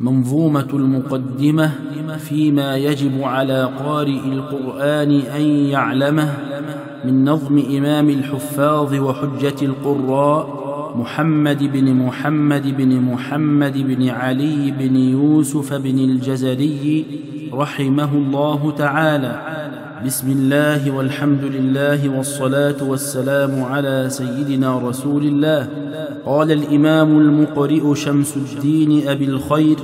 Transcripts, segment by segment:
منظومة المقدمة فيما يجب على قارئ القرآن أن يعلمه من نظم إمام الحفاظ وحجة القراء محمد بن محمد بن محمد بن علي بن يوسف بن الجزري رحمه الله تعالى. بسم الله والحمد لله والصلاة والسلام على سيدنا رسول الله. قال الإمام المقرئ شمس الدين أبي الخير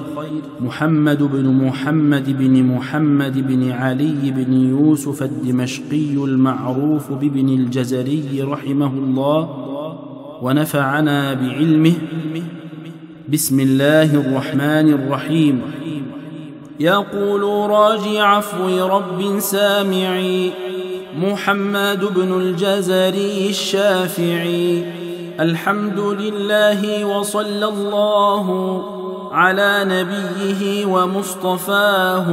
محمد بن محمد بن محمد بن علي بن يوسف الدمشقي المعروف بابن الجزري رحمه الله ونفعنا بعلمه بسم الله الرحمن الرحيم. يقول راجي عفو رب سامعي محمد بن الجزري الشافعي الحمد لله وصلى الله على نبيه ومصطفاه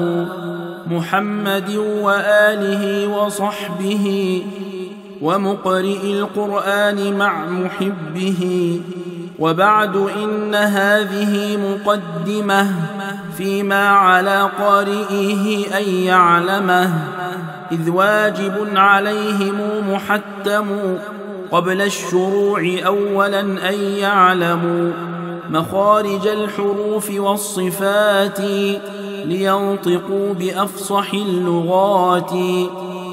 محمد وآله وصحبه ومقرئ القرآن مع محبه وبعد إن هذه مقدمة فيما على قارئه أن يعلمه إذ واجب عليهم محتم قبل الشروع اولا أن يعلموا مخارج الحروف والصفات لينطقوا بأفصح اللغات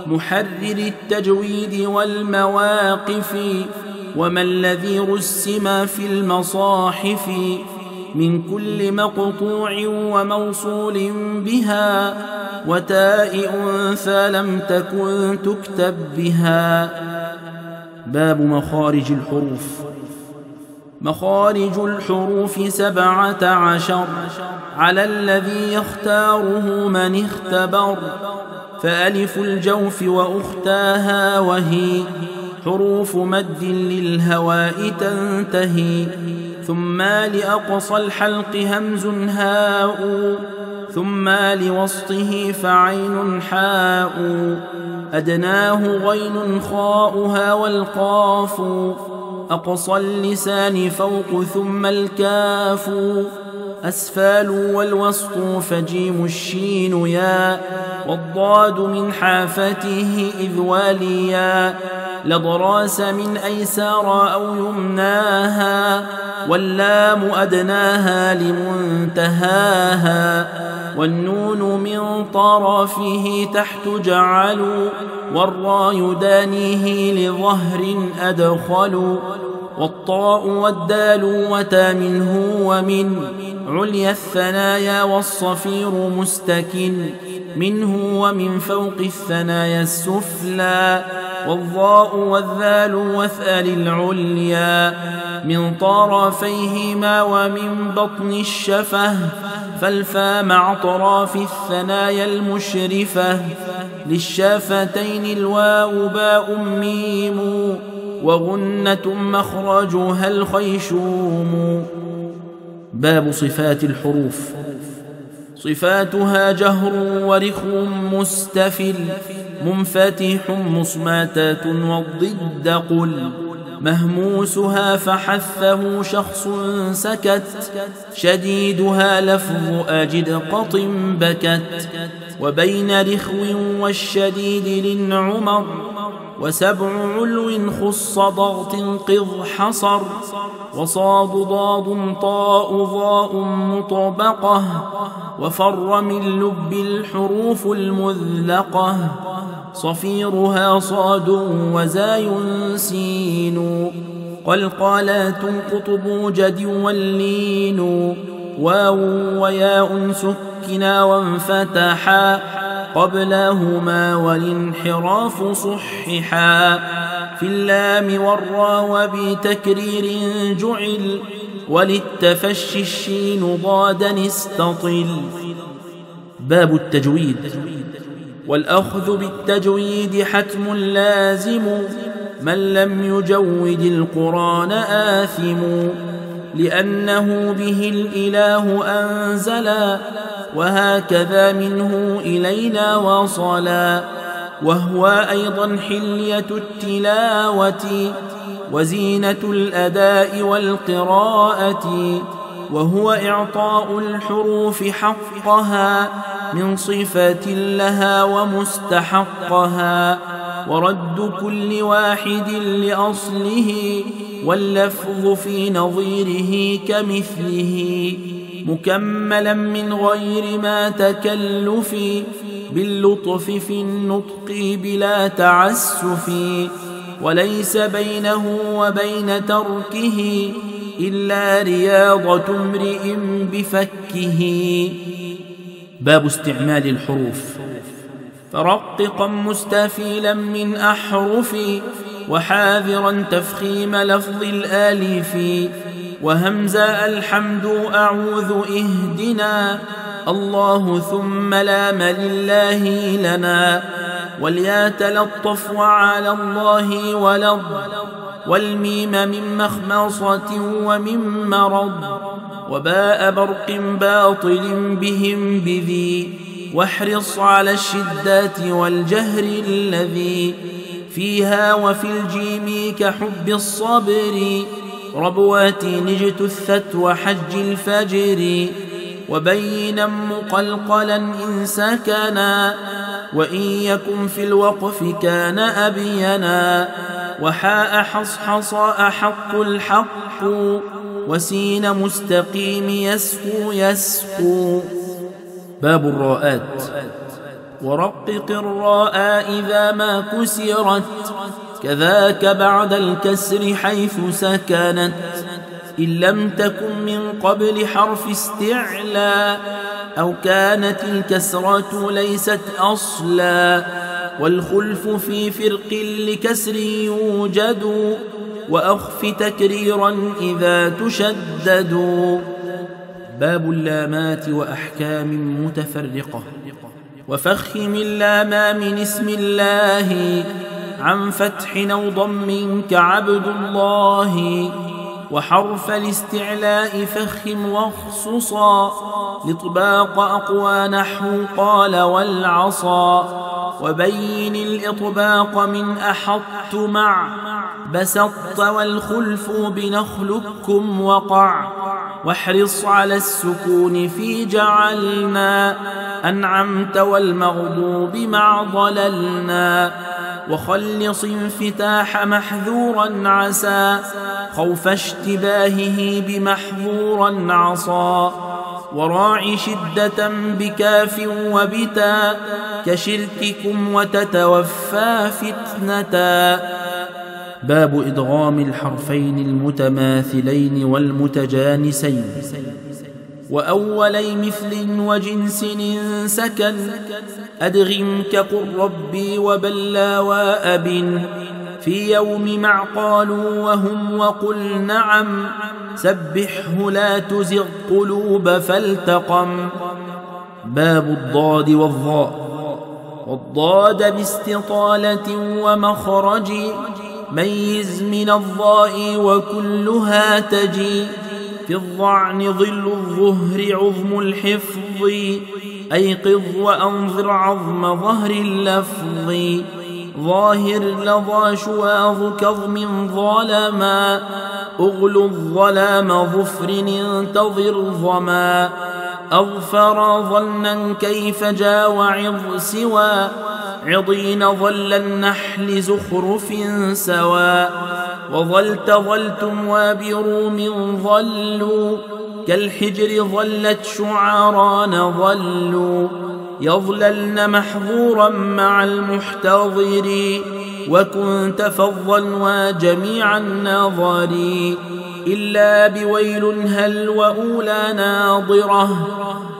محرر التجويد والمواقف وما الذي رسم في المصاحف من كل مقطوع وموصول بها وتاء انثى لم تكن تكتب بها. باب مخارج الحروف. مخارج الحروف سبعة عشر. على الذي يختاره من اختبر. فألف الجوف وأختاها وهي. حروف مد للهواء تنتهي. ثم لأقصى الحلق همز هاء. ثم لوسطه فعين حاء. أدناه غين خاؤها والقاف. أقصى اللسان فوق ثم الكاف. أسفال والوسط فجيم الشين يا. والضاد من حافته إذ واليا. لضراس من أيسار أو يمناها. واللام أدناها لمنتهاها. والنون من طرفه تحت جعلوا والراء دانيه لظهر أدخلوا والطاء والدال وتا منه ومن عليا الثنايا والصفير مستكن منه ومن فوق الثنايا السفلى والضاء والذال واثأل العليا من طرفيهما ومن بطن الشفه فالفا مع طراف الثنايا المشرفة للشافتين الواو باء ميم وغنة مخرجها الخيشوم. باب صفات الحروف. صفاتها جهر ورخم مستفل منفتح مصماتات والضد قل. مهموسها فحثه شخص سكت شديدها لفظ أجد قط بكت. وبين رخو والشديد للعمر وسبع علو خص ضغط قض حصر. وصاد ضاد طاء ضاء مطبقة. وفر من لب الحروف المذلقة. صفيرها صاد وزاي سين. قلقالات قطب جد واللين. واو وياء سكنا وانفتحا. قبلهما والانحراف صححا. في اللام والرا وبتكرير جعل. وللتفشي الشين ضادا استطل. باب التجويد. والأخذ بالتجويد حتم لازم من لم يجود القرآن آثم لأنه به الإله أنزلا وهكذا منه إلينا وصلا وهو أيضا حلية التلاوة وزينة الأداء والقراءة وهو إعطاء الحروف حقها من صفة لها ومستحقها ورد كل واحد لأصله واللفظ في نظيره كمثله مكملا من غير ما تكلف باللطف في النطق بلا تعسف وليس بينه وبين تركه إلا رياضة امرئ بفكه باب استعمال الحروف. فرققا مستفيلا من أحرف وحاذرا تفخيم لفظ الآلف وهمزة الحمد أعوذ اهدنا الله ثم لام لله لنا وليا تلطف وعلى الله ولض والميم من مخمصة ومن مرض. وباء برق باطل بهم بذي واحرص على الشدات والجهر الذي فيها وفي الجيم كحب الصبر. ربوات نجتثت وحج الفجر وبينا مقلقلا إن سكنا وإن يكن في الوقف كان أبينا وحاء حصحص أحق الحق. وسين مستقيم يسكو يسكو. باب الراءات. ورقق الراء إذا ما كسرت. كذاك بعد الكسر حيث سكنت. إن لم تكن من قبل حرف استعلاء أو كانت الكسرة ليست أصلا. والخلف في فرق لكسر يوجد. وأخف تكريرا إذا تشدد باب اللامات وأحكام متفرقة. وفخم اللام من اسم الله عن فتح أو ضم كعبد الله. وحرف الاستعلاء فخم واخصصا لطباق أقوى نحو قال والعصا. وبين الإطباق من أحط مع. بسط والخلف بنخلكم وقع. واحرص على السكون في جعلنا. أنعمت والمغضوب مع ضللنا. وخلص انفتاح محذورا عسى. خوف اشتباهه بمحظورا عصى. وراع شدة بكاف وبتا. كشرككم وتتوفى فتنة. باب إدغام الحرفين المتماثلين والمتجانسين. وأولي مثل وجنس سكن أدغم كقل ربي وبلا وأب في يوم مع قالوا وهم وقل نعم سبحه لا تزغ قلوب فالتقم. باب الضاد والظاء والضاد باستطالة ومخرج. ميز من الضاء وكلها تجي في الضعن ظل الظهر عظم الحفظ. أيقظ وأنظر عظم ظهر اللفظ. ظاهر لظى شواظ كظم ظلما. أغل الظلام ظفر انتظر ظما. أظفر ظنا كيف جاوعظ سوى عضين ظل النحل زخرف سوى وظلت ظلتم وابروا من ظلوا كالحجر ظلت شعران ظلوا يظللن محظورا مع المحتضر وكنت فظا وجميع النظر إلا بويل هل وأولى ناظرة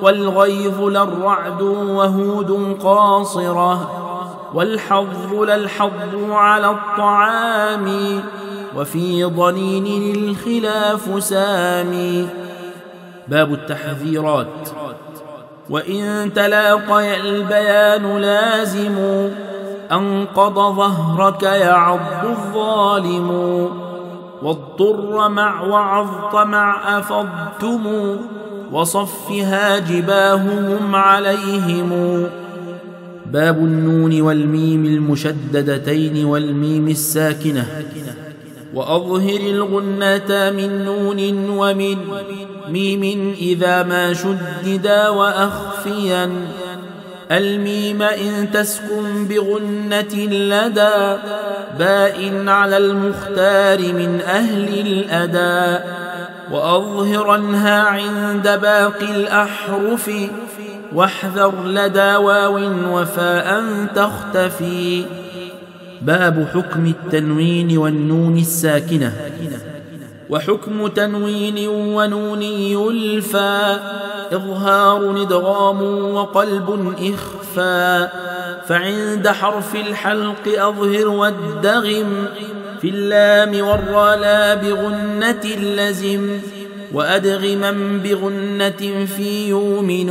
والغيظ للرعد وهود قاصرة والحظ للحظ على الطعام وفي ضنين الخلاف سامي باب التحذيرات. وإن تلاقي البيان لازم أنقض ظهرك يعض الظالم. واضطر مع وعظت مع أفضتم وصفها جباههم عليهم. باب النون والميم المشددتين والميم الساكنة. وأظهر الغنة من نون ومن ميم إذا ما شددا وأخفيا. الميم إن تسكن بغنة لدى باء على المختار من أهل الأداء وأظهرنها عند باقي الأحرف واحذر لدى واو وفاء تختفي. باب حكم التنوين والنون الساكنة. وحكم تنوين ونوني الفا إظهار ندغام وقلب إخفى. فعند حرف الحلق أظهر والدغم. في اللام والرالا بغنة لزم. وأدغما بغنة في يؤمن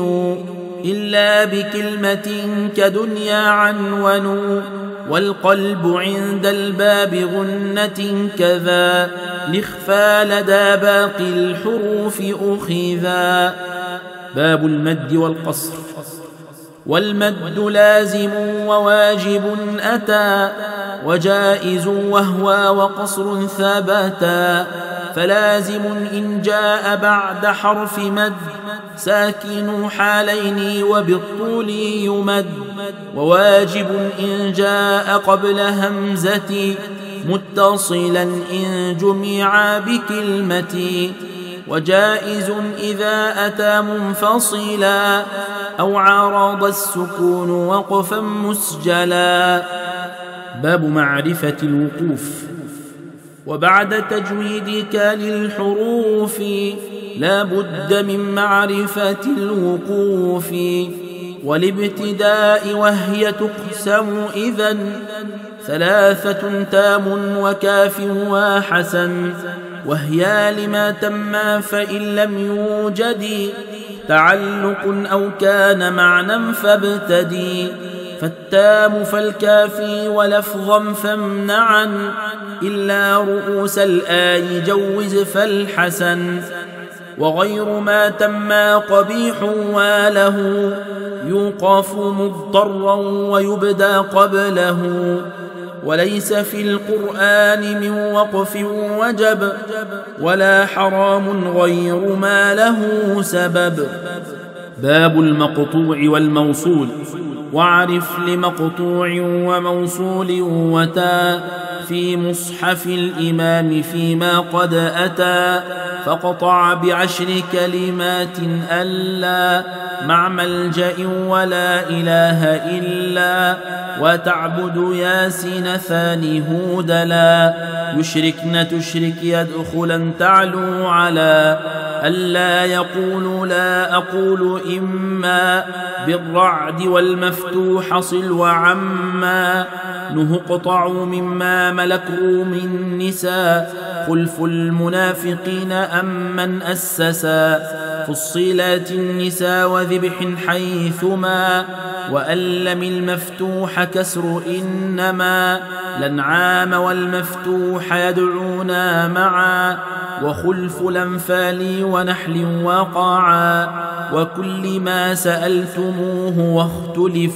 إلا بكلمة كدنيا عنون والقلب عند الباب غنة كذا لخفى لدى باقي الحروف أخذا. باب المد والقصر والمد لازم وواجب أتى وجائز وهو وقصر ثبتا. فلازم إن جاء بعد حرف مد ساكن حالين وبالطول يمد وواجب إن جاء قبل همزة متصلا إن جمع بكلمة وجائز إذا أتى منفصلا أو عارض السكون وقفا مسجلا. باب معرفة الوقوف. وبعد تجويدك للحروف لا بد من معرفة الوقوف والابتداء وهي تقسم إذا ثلاثة تام وكاف وحسن وهي لما تم فإن لم يوجد تعلق أو كان معنى فابتدي فالتام فالكافي ولفظا فامنعا إلا رؤوس الآي جوز فالحسن وغير ما تم قبيح وله يوقف مضطرا ويبدى قبله. وليس في القرآن من وقف وجب ولا حرام غير ما له سبب. باب المقطوع والموصول. واعرف لمقطوع وموصول وتا في مصحف الإمام فيما قد أتى فقطع بعشر كلمات ألا مع ملجأ ولا إله إلا وتعبد ياسين ثاني هود لا يشركن تشرك يدخلا تعلو على ألا يقول لا أقول إما بالرعد والمفتوح صل وعما نه قطعوا مما ملكوا من نساء خلف المنافقين أم من أسسا فصيلات النساء وذبح حيثما وألم المفتوح كسر إنما لنعام والمفتوح يدعونا معا وخلف الأنفال ونحل وقعا وكل ما سألتموه واختلف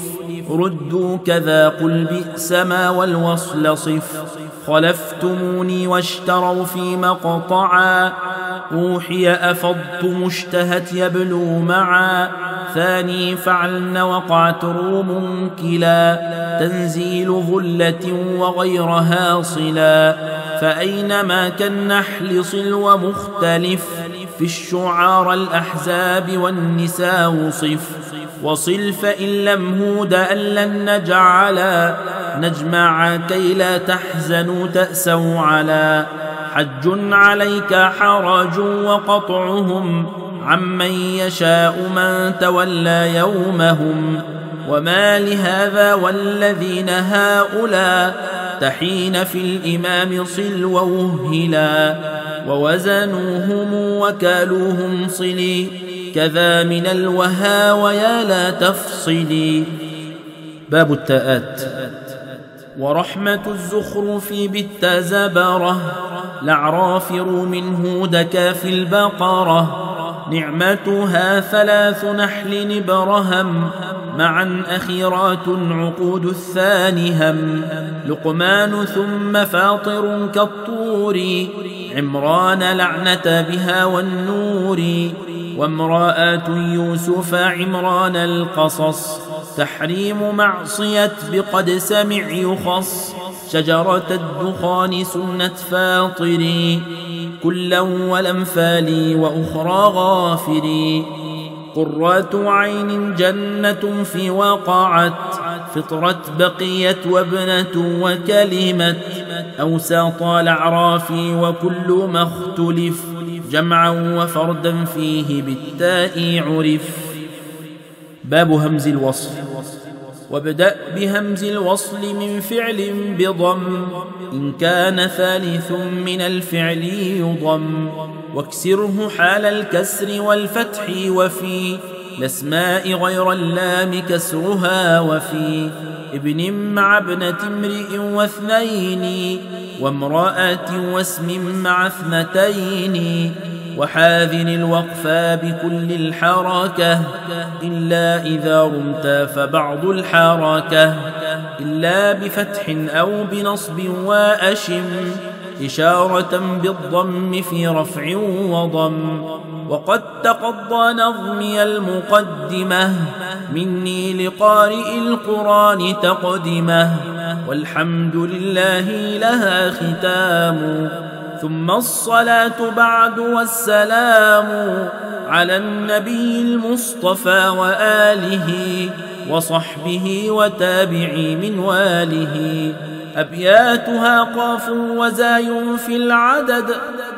ردوا كذا قل بئس ما والوصل صف خلفتموني واشتروا في مقطعا أوحي أفضت مشتهت يبلو معا ثاني فعلن وقعت روم كلا تنزيل ظلة وغيرها صلا فأينما كالنحل صل ومختلف في الشعار الأحزاب والنساء صف وصل فإن لم هود أن لن نجعلا نجمع كي لا تحزنوا تأسوا على حج عليك حرج وقطعهم عمن يشاء من تولى يومهم وما لهذا والذين هؤلاء تحين في الإمام صل ووهلا ووزنوهم وكالوهم صلي كذا من الوها ويا لا تفصلي. باب التاءات ورحمة الزخرف بالتزبرة. لعرافر منه دكا في البقرة. نعمتها ثلاث نحل برهم معا أخيرات عقود الثاني هم لقمان ثم فاطر كالطور عمران لعنة بها والنور وامرأة يوسف عمران القصص تحريم معصية بقد سمع يخص شجرة الدخان سنة فاطري كلا ولنفالي وأخرى غافري قرة عين جنة في وقعت فطرة بقيت وابنة وكلمة طال عرافي وكل ما اختلف جمعا وفردا فيه بالتاء عرف. باب همز الوصل وابدأ بهمز الوصل من فعل بضم. إن كان ثالث من الفعل يضم. واكسره حال الكسر والفتح وفي. الأسماء غير اللام كسرها وفي. ابن مع ابنة امرئ واثنين. وامرأة واسم مع اثنتين. وحاذن الوقفا بكل الحركة إلا إذا رمت فبعض الحركة إلا بفتح أو بنصب وأشم إشارة بالضم في رفع وضم. وقد تقضى نظمي المقدمة مني لقارئ القرآن تقدمة. والحمد لله لها ختام. ثم الصلاة بعد والسلام على النبي المصطفى وآله وصحبه وتابعي من واله. أبياتها قاف وزاي في العدد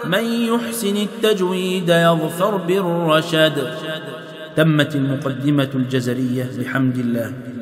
من يحسن التجويد يظفر بالرشد. تمت المقدمة الجزرية بحمد الله.